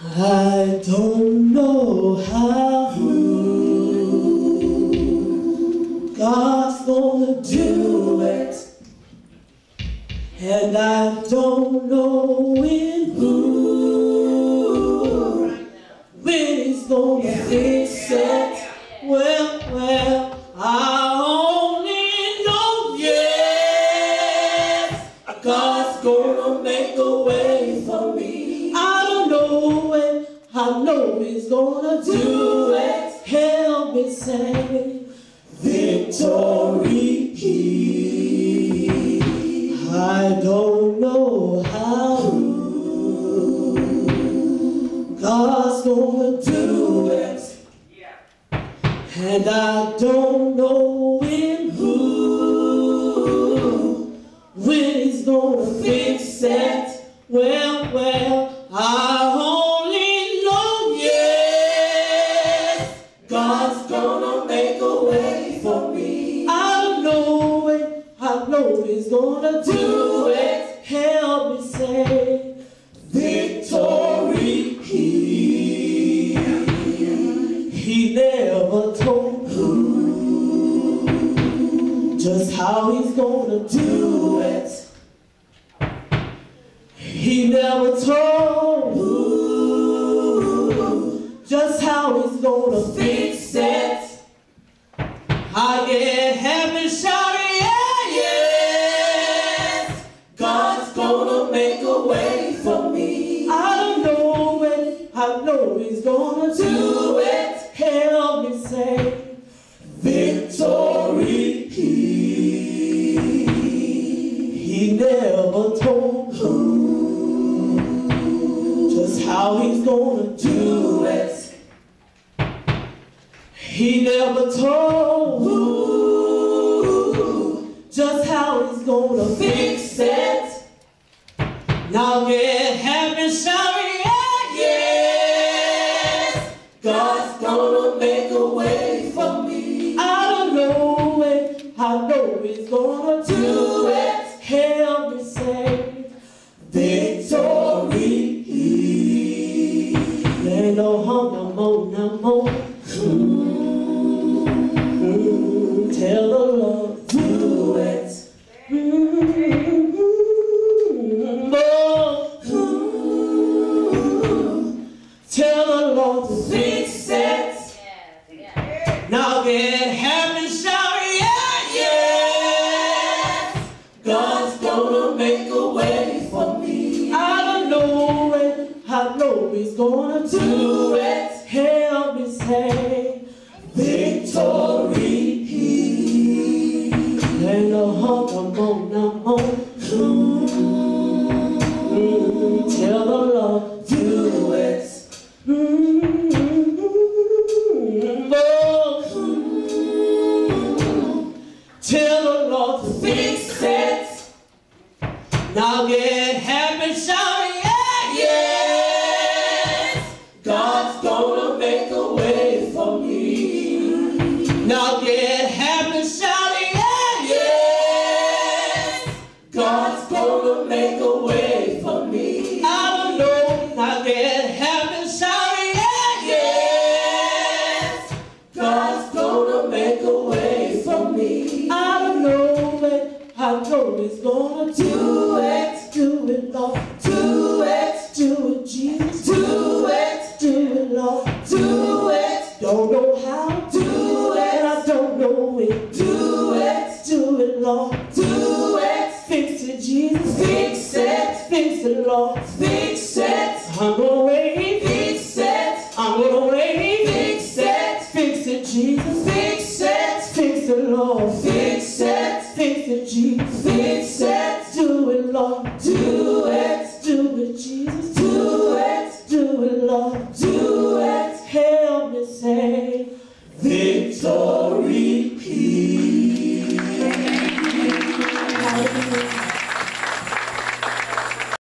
I don't know how God's gonna do it, and I don't know when who when He's gonna fix it. Well, well, I only know yes, God's gonna make a I know He's gonna do it. Help me say victory. I don't know how God's gonna do it. And I don't know God's gonna make a way for me. I know it, I know he's gonna do it. Help me say victory. He he never told who, just how he's gonna do it. He never told who, just how he's gonna fix I know he's gonna do it. Help me say victory. He never told who, just how he's gonna do it. He never told who, just how he's gonna fix it. Now get happy, shouting, I know he's gonna do it. Help me say victory. There ain't no harm no more, no more. For me. I don't know it, I know He's gonna do it. Help me say victory. Ain't no hope no more, no more. Mm, Tell the Lord, do it. Mm, oh. Tell the Lord to fix it. Now get happy, shout, yeah, yes. God's gonna make a way for me. Now get happy, shout, yeah, yes. God's gonna make a way for me. I don't know. Now get happy, shout, yeah, yes. God's gonna make a way for me. I. I know he's gonna do it, do it, Lord. Do it, do it, Jesus. Do it, do it, Lord. Do it. Don't know how. Do it. And I don't know it. Do it, do it, Lord. Do it. Fix it, Jesus. Fix it. Fix it, Lord. Fix it. I'm gonna wait. Fix it. I'm gonna wait. は